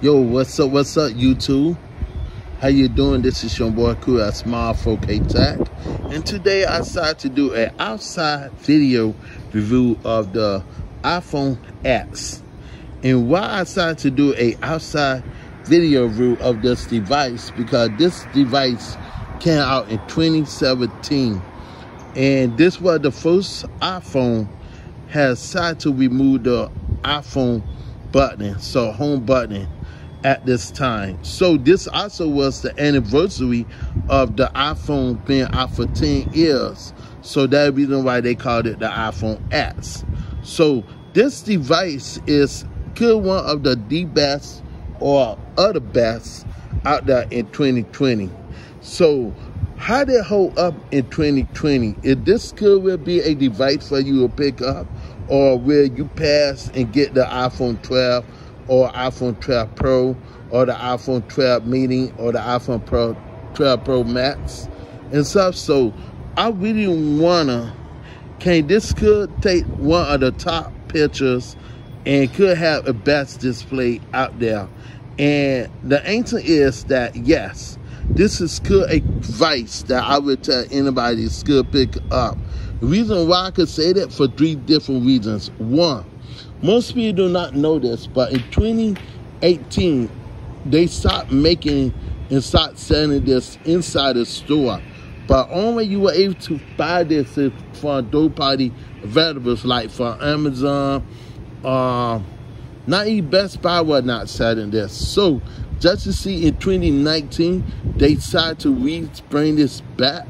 Yo, what's up? What's up, YouTube? How you doing? This is your boy Cool at Small 4K Tech, and today I decided to do an outside video review of the iPhone X. And why I decided to do a outside video review of this device because this device came out in 2017, and this was the first iPhone has decided to remove the iPhone button, so home button at this time. So this also was the anniversary of the iPhone being out for 10 years. So that reason why they called it the iPhone X. So this device is good one of the the best or other best out there in 2020. So how did it hold up in 2020? If this could will be a device for you to pick up or will you pass and get the iPhone 12 or iPhone 12 Pro or the iPhone 12 mini or the iPhone Pro 12 Pro Max and stuff. So I really wanna can this could take one of the top pictures and could have a best display out there. And the answer is that yes, this is good advice that I would tell anybody could pick up. The reason why I could say that for three different reasons. One, most people do not know this, but in 2018, they stopped making and stopped selling this inside the store. But only you were able to buy this from third party vendors like for Amazon, uh, not even Best Buy was not selling this. So just to see in 2019, they decided to re-bring this back.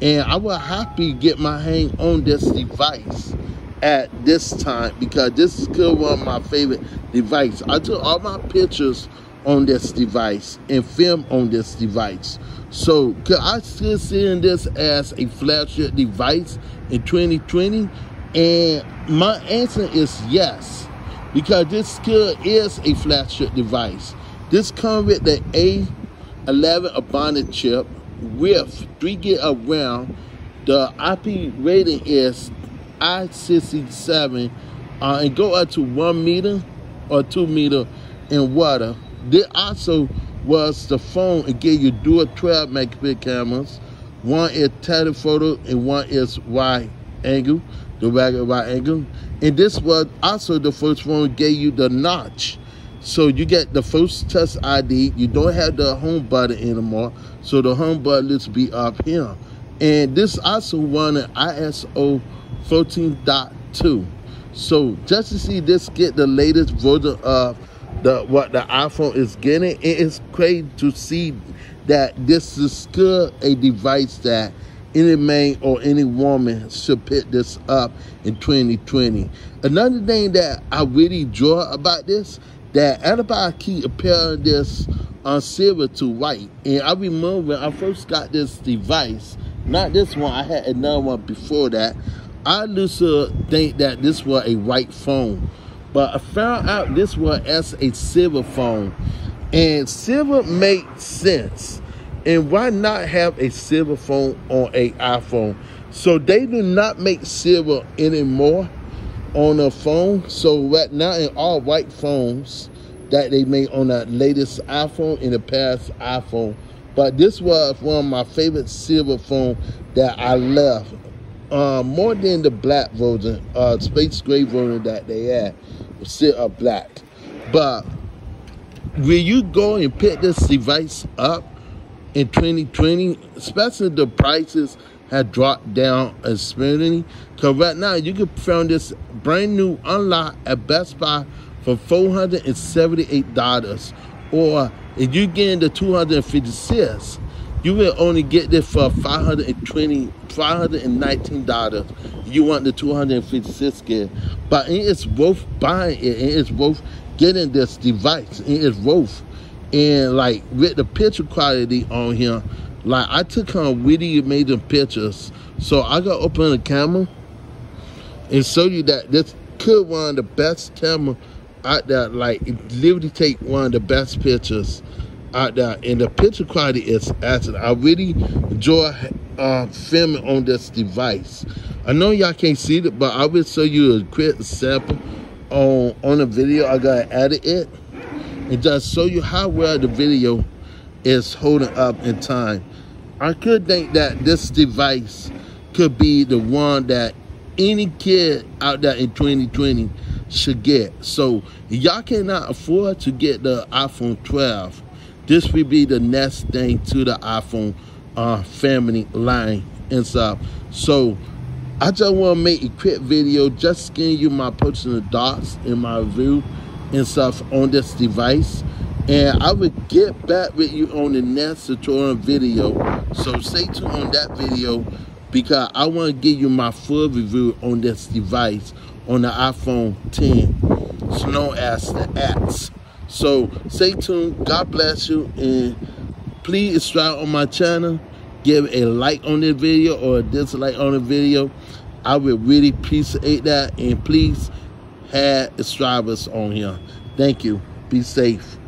And I was happy to get my hand on this device at this time because this is still one of my favorite devices. I took all my pictures on this device and film on this device. So could I still see this as a flagship device in 2020? And my answer is yes, because this still is a flagship device. This comes with the A11 Bionic chip with 3 gig of RAM. The IP rating is IP67 uh, and go up to 1 meter or 2 meter in water. There also was the phone gave you dual 12 megapixel cameras. One is telephoto and one is wide angle, the regular wide angle. And this was also the first phone gave you the notch. So you get the first touch ID. You don't have the home button anymore. So the home button looks be up here. And this also won an iOS 14.2. So just to see this get the latest version of the what the iPhone is getting, it is crazy to see that this is still a device that any man or any woman should pick this up in 2020. Another thing that I really enjoy about this, that everybody keep comparing this on silver to white. And I remember when I first got this device, not this one, I had another one before that. I used to think that this was a white phone. But I found out this was as a silver phone. And silver makes sense. And why not have a silver phone on a iPhone? So they do not make silver anymore on a phone. So right now in all white phones that they made on the latest iPhone in the past iPhone. But this was one of my favorite silver phone that I love. Uh, more than the black version, uh, space gray version that they had, was still a black. But when you go and pick this device up in 2020, especially the prices had dropped down extremely. Because right now you can find this brand new unlock at Best Buy for $478. Or if you get into 256 you will only get this for 520 $519. You want the 256 gig. But it is worth buying it. It is worth getting this device. It is worth. And like with the picture quality on here, like I took some really amazing pictures. So I got open the camera and show you that this could one of the best camera out there. Like literally take one of the best pictures out there, and the picture quality is excellent. I really enjoy uh, filming on this device. I know y'all can't see it, but I will show you a quick sample on on a video. I gotta edit it, and just show you how well the video is holding up in time. I could think that this device could be the one that any kid out there in 2020 should get. So y'all cannot afford to get the iPhone 12. This will be the next thing to the iPhone uh, family line and stuff. So I just want to make a quick video just giving you my personal thoughts in my review and stuff on this device. And I will get back with you on the next tutorial video. So stay tuned on that video because I want to give you my full review on this device on the iPhone 10, it's known as the X. So stay tuned. God bless you. And please subscribe on my channel. Give a like on this video or a dislike on the video. I would really appreciate that. And please have subscribers on here. Thank you. Be safe.